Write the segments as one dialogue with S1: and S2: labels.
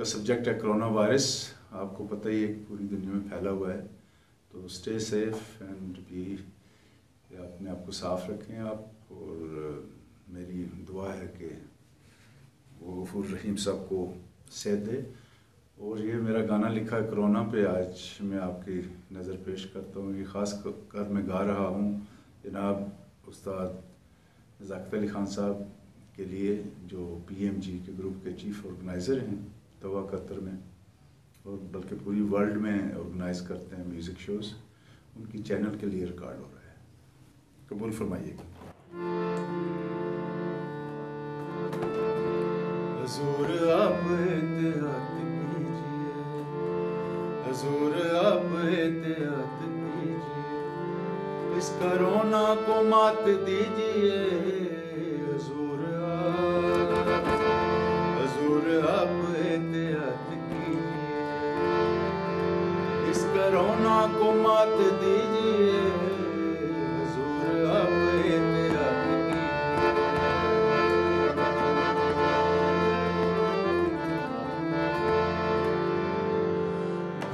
S1: کا سبجیکٹ ہے corona virus, آپ کو پتہ ہی ہے کہ پوری دنیا میں پھیلا ہوا ہے۔ تو اسٹے سیف اینڈ بھی اپنے آپ کو صاف رکھیں آپ، اور میری دعا ہے کہ وہ غفور رحیم صاحب کو صحت دے۔ اور یہ میرا گانا لکھا ہے کرونا پہ، آج میں آپ کی نظر پیش کرتا ہوں۔ یہ خاص کر میں گا رہا ہوں جناب استاد ذاکر علی خان صاحب کے لیے، جو پی ایم جی کے گروپ کے چیف آرگنائزر ہیں۔ توا قطر میں اور بلکہ پوری ورلڈ میں آرگنائز کرتے ہیں میوزک شوز ان کی چینل کے لیے ریکارڈ ہو رہا ہے۔ قبول فرمائیے۔ گا حضور اب احتیاط کیجیے حضور اب احتیاط کیجیے اس کرونا کو مات دیجیے اب احتیاط کیجیے اس کرونا کو مات دیجیے حضور اب احتیاط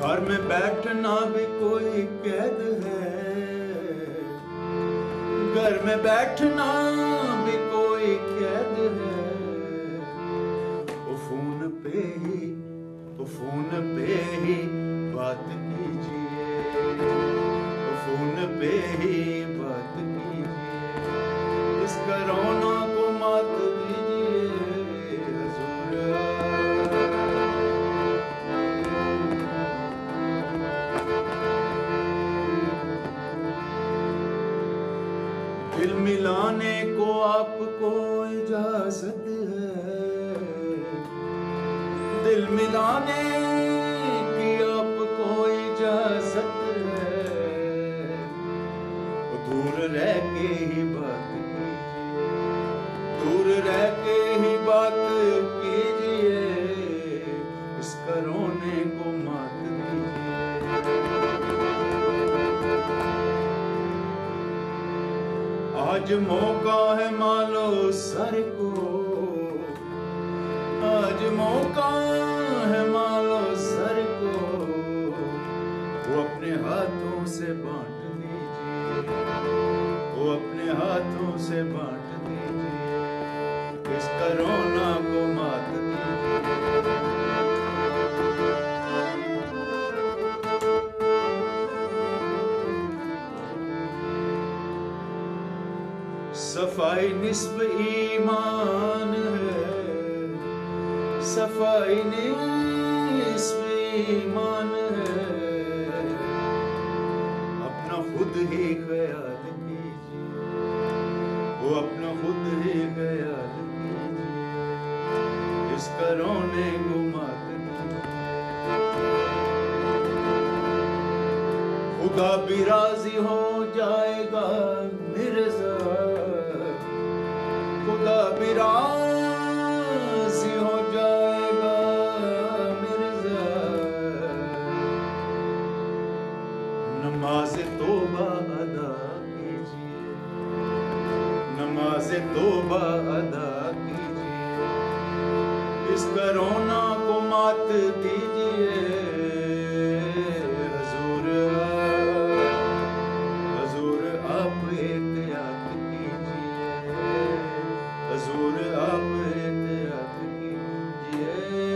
S1: گھر میں بیٹھنا بھی کوئی قید ہے گھر میں بیٹھنا بھی کوئی قید ہے پہ ہی وہ فون پہ ہی بات کیجیے وہ فون پہ ہی بات کیجیے اس کرونا کو مات دیجیے حضور۔ دل ملانے کو آپ کو اجازت ہے۔ دل ملانے کی آپ کو اجازت ہے۔ دور رہ کے ہی بات کیجیے دور رہ کے ہی بات کیجیے اس کرونے کو مات آج موقع ہے مالو سر کو۔ اپنے ہاتھوں سے بانٹ دیجیے اس کرونا کو مات صفائی نصف ایمان ہے، صفائی نصف ایمان ہے۔ اپنا خود ہی خیال وہ اپنا خود ہی خیال کیجیے اس کرونے کو خدا بھی راضی ہو جائے گا مرزا خدا بھی راضی ہو جائے گا مرزا نماز توبہ ادا نماز توبہ ادا کیجیے اس کرونا کو مات دیجیے حضور۔ حضور، آپ احتیاط کیجیے حضور، آپ احتیاط کیجیے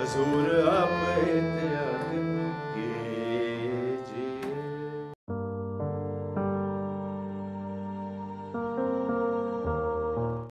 S1: حضور